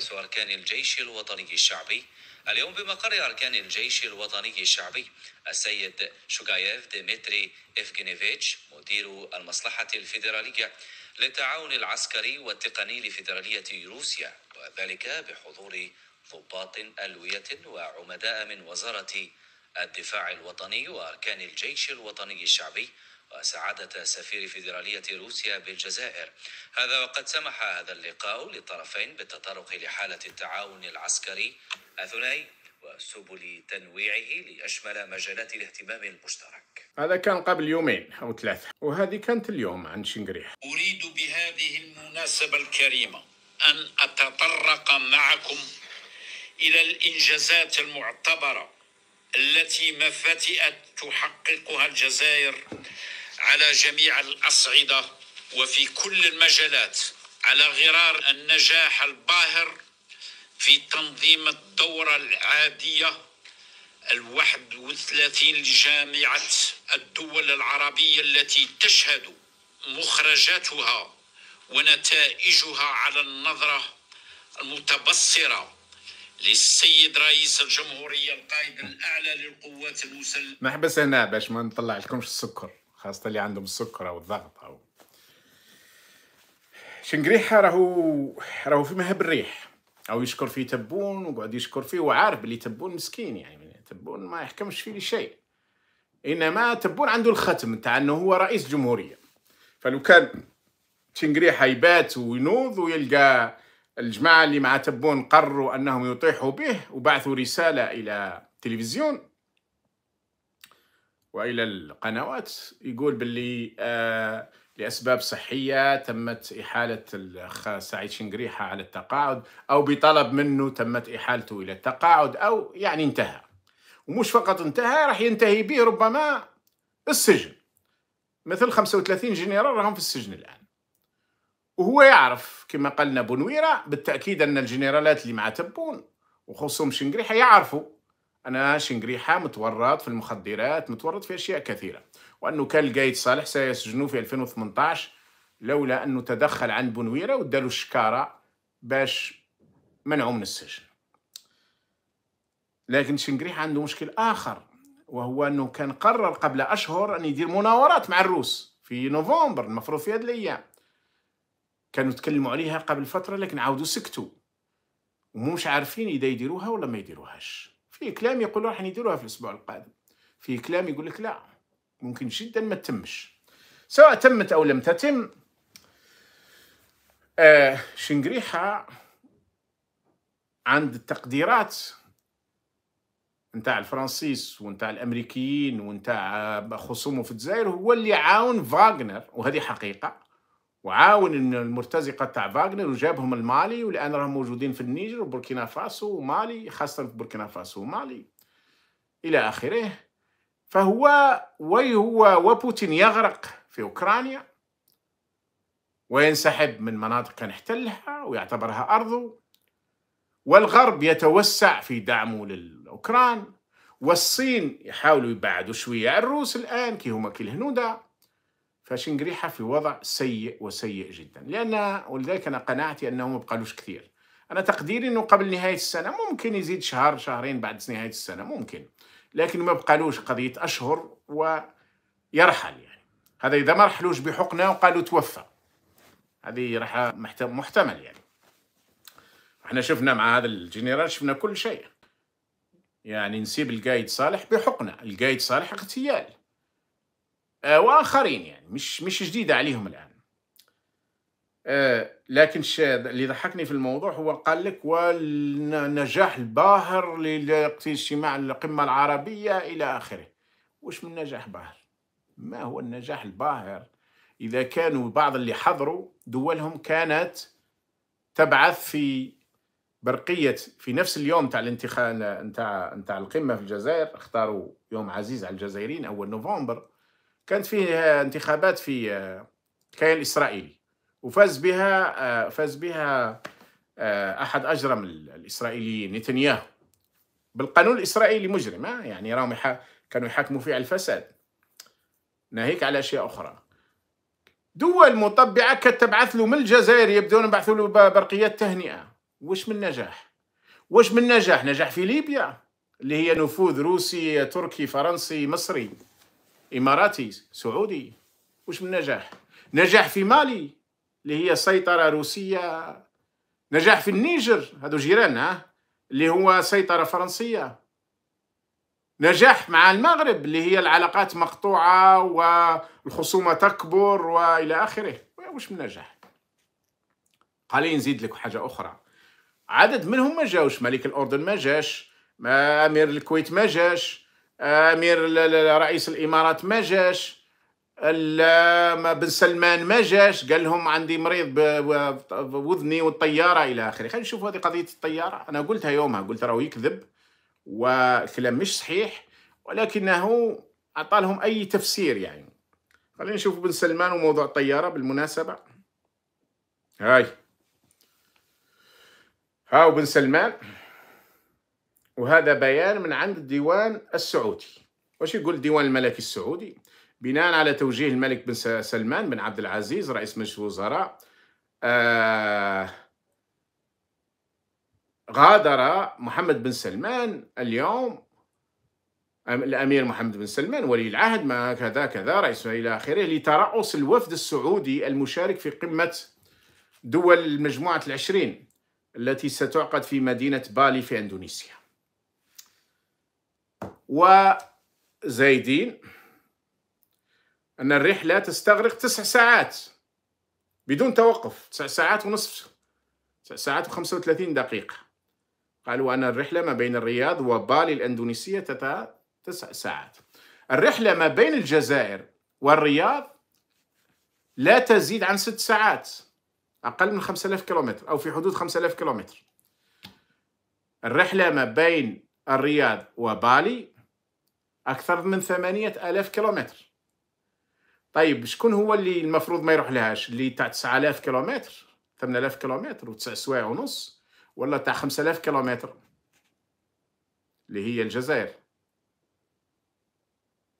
رئيس أركان الجيش الوطني الشعبي. اليوم بمقر أركان الجيش الوطني الشعبي السيد شوغايف ديمتري إفجينيفيتش مدير المصلحة الفيدرالية للتعاون العسكري والتقني لفيدرالية روسيا وذلك بحضور ضباط ألوية وعمداء من وزارة الدفاع الوطني وأركان الجيش الوطني الشعبي وسعادة سفير فيدرالية روسيا بالجزائر. هذا وقد سمح هذا اللقاء للطرفين بالتطرق لحالة التعاون العسكري الثنائي وسبل تنويعه ليشمل مجالات الاهتمام المشترك. هذا كان قبل يومين أو ثلاثة وهذه كانت اليوم عن شنقريح أريد بهذه المناسبة الكريمة أن أتطرق معكم إلى الإنجازات المعتبرة التي مفاتئ تحققها الجزائر على جميع الأصعدة وفي كل المجالات على غرار النجاح الباهر في تنظيم الدورة العادية الواحد وثلاثين لجامعة الدول العربية التي تشهد مخرجاتها ونتائجها على النظرة المتبصرة للسيد رئيس الجمهورية القائد الأعلى للقوات المسلحة نحبس هنا باش ما نطلع لكمش السكر. خاصة اللي عندهم السكر أو الضغط أو شنقريحة راهو راهو في مهب الريح. أو يشكر فيه تبون وقعد يشكر فيه وعارف بلي تبون مسكين يعني تبون ما يحكمش فيه لشيء إنما تبون عنده الختم نتاع أنه هو رئيس جمهورية. فلو كان شنقريحة يبات وينوض ويلقى الجماعة اللي مع تبون قرروا أنهم يطيحوا به وبعثوا رسالة إلى التلفزيون وإلى القنوات. يقول باللي آه لأسباب صحية تمت إحالة الأخ سعيد شنقريحة على التقاعد أو بطلب منه تمت إحالته إلى التقاعد أو يعني انتهى. ومش فقط انتهى راح ينتهي به ربما السجن. مثل 35 جنرال راهم في السجن الآن. وهو يعرف كما قالنا بنويرة بالتأكيد أن الجنرالات اللي مع تبون وخصوصهم شنقريحة يعرفوا أنا شنقريحة متورط في المخدرات متورط في أشياء كثيرة. وأنه كان القايد صالح سيسجنوه في 2018 لولا أنه تدخل عند بنويرة واداله الشكارة باش منعه من السجن. لكن شنقريحة عنده مشكل آخر وهو أنه كان قرر قبل أشهر أن يدير مناورات مع الروس في نوفمبر المفروض في هذه الأيام. كانوا تكلموا عليها قبل فترة لكن عاودوا سكتوا. ومش عارفين إذا يديروها ولا ما يديروهاش. في كلام يقول راح يديروها في الأسبوع القادم. في كلام يقول لك لا ممكن جدا ما تتمش سواء تمت أو لم تتم آه شنقريحة عند التقديرات نتاع الفرنسيس ونتاع الأمريكيين ونتاع خصومه في الجزائر هو اللي عاون فاغنر وهذه حقيقة. وعاون المرتزقة تاع فاغنر وجابهم المالي والان راهم موجودين في النيجر وبوركينا فاسو ومالي خاصة في بوركينا فاسو ومالي. إلى آخره. فهو وهو وبوتين يغرق في أوكرانيا وينسحب من مناطق كان احتلها ويعتبرها أرضه. والغرب يتوسع في دعمه للأوكران. والصين يحاولوا يبعدوا شوية على الروس الآن كي هما كي الهنودة. فشنقريحه في وضع سيء وسيء جدا. لأن ولذلك أنا قناعتي انه ما بقالوش كثير. أنا تقديري إنه قبل نهاية السنة ممكن يزيد شهر شهرين بعد نهاية السنة ممكن. لكن ما بقالوش قضية أشهر ويرحل يعني. هذا إذا ما رحلوش بحقنة وقالوا توفى. هذه راح محتمل يعني. إحنا شفنا مع هذا الجنرال شفنا كل شيء. يعني نسيب القايد صالح بحقنة. القايد صالح اغتيال. وآخرين يعني مش مش جديدة عليهم الآن. آه لكن اللي ضحكني في الموضوع هو قال لك والنجاح الباهر لاجتماع القمة العربية إلى آخره. وش من نجاح باهر؟ ما هو النجاح الباهر؟ إذا كانوا بعض اللي حضروا دولهم كانت تبعث في برقية في نفس اليوم تاع الانتخاب نتاع نتاع القمة في الجزائر اختاروا يوم عزيز على الجزائريين أول نوفمبر. كانت فيه انتخابات في الكيان الإسرائيلي. وفاز بها فاز بها أحد أجرم الإسرائيليين نتنياهو. بالقانون الإسرائيلي مجرم يعني راهم كانوا يحاكموا فيه على الفساد. ناهيك على أشياء أخرى. دول مطبعة كانت تبعث له من الجزائر يبدون يبعثوا له برقيات تهنئة. وش من نجاح؟ وش من نجاح؟ نجاح في ليبيا اللي هي نفوذ روسي تركي فرنسي مصري. إماراتي سعودي. وش من نجاح؟ نجاح في مالي اللي هي سيطرة روسية. نجاح في النيجر هذو جيراننا اللي هو سيطرة فرنسية. نجاح مع المغرب اللي هي العلاقات مقطوعة والخصومة تكبر وإلى آخره. وش من نجاح؟ خليني نزيد لك حاجة أخرى. عدد منهم ما جاوش ملك الأردن ما جاش أمير الكويت ما جاش أمير رئيس الإمارات ما جاش. بن سلمان ما جاش. قال لهم عندي مريض بوذني والطيارة إلى آخره. خلينا نشوف هذه قضية الطيارة. أنا قلتها يومها قلت راهو يكذب والكلام مش صحيح ولكنه اعطى لهم أي تفسير يعني. خلينا نشوف بن سلمان وموضوع الطيارة بالمناسبة. هاي. هاو بن سلمان. وهذا بيان من عند الديوان السعودي. وش يقول الديوان الملكي السعودي؟ بناء على توجيه الملك بن سلمان بن عبد العزيز رئيس مجلس الوزراء آه غادر محمد بن سلمان اليوم الأمير محمد بن سلمان ولي العهد ما كذا كذا رئيس إلى آخره لترأس الوفد السعودي المشارك في قمة دول المجموعة العشرين التي ستعقد في مدينة بالي في إندونيسيا. وزايدين. أن الرحلة تستغرق تسع ساعات بدون توقف تسع ساعات ونصف تسع ساعات وخمسة وثلاثين دقيقة. قالوا أن الرحلة ما بين الرياض وبالي الأندونيسية تسع ساعات. الرحلة ما بين الجزائر والرياض لا تزيد عن ست ساعات أقل من خمسة آلاف كيلومتر أو في حدود خمسة آلاف كيلومتر. الرحلة ما بين الرياض وبالي أكثر من ثمانية آلاف كيلومتر. طيب شكون هو اللي المفروض ما يروح لهاش؟ اللي تاع 9000 كيلومتر 8000 كيلومتر و9 سوايع ونص ولا تاع 5000 كيلومتر؟ اللي هي الجزائر.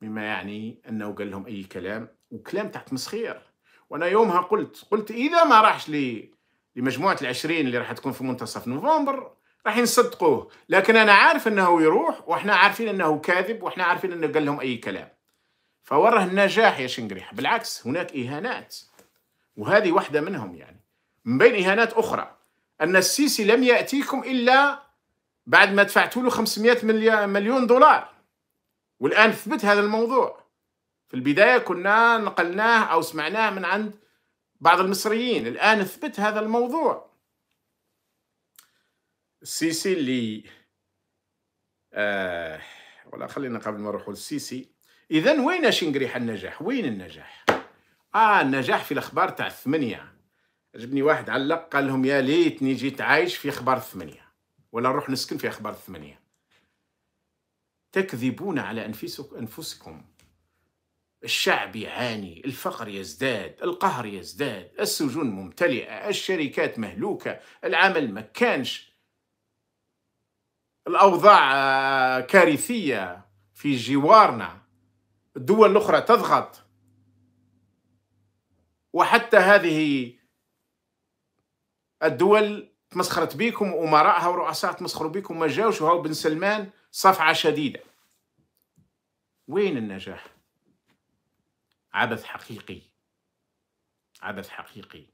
مما يعني أنه قال لهم أي كلام وكلام تاع تمسخير. وأنا يومها قلت قلت إذا ما راحش لمجموعة العشرين اللي راح تكون في منتصف نوفمبر راح يصدقوه لكن أنا عارف إنه يروح وإحنا عارفين إنه كاذب وإحنا عارفين إنه قال لهم أي كلام. فوره النجاح يا شنقريح. بالعكس هناك إهانات. وهذه واحدة منهم يعني. من بين إهانات أخرى أن السيسي لم يأتيكم إلا بعد ما دفعتوا له 500 مليون دولار. والآن ثبت هذا الموضوع. في البداية كنا نقلناه أو سمعناه من عند بعض المصريين. الآن ثبت هذا الموضوع. السيسي اللي آه ولا خلينا قبل ما نروح للسيسي. اذا وين شنقريح النجاح؟ وين النجاح؟ آه النجاح في الأخبار تاع الثمانية. عجبني واحد علق قال لهم يا ليتني جيت عايش في أخبار الثمانية. ولا نروح نسكن في أخبار الثمانية. تكذبون على أنفسكم. الشعب يعاني الفقر يزداد القهر يزداد السجون ممتلئة الشركات مهلوكة العمل ما كانش الأوضاع آه، كارثية في جوارنا. الدول الأخرى تضغط. وحتى هذه الدول تمسخرت بكم وأمراءها ورؤساء تمسخروا بكم ما جاوش. وهو بن سلمان صفعة شديدة. وين النجاح؟ عبث حقيقي. عبث حقيقي.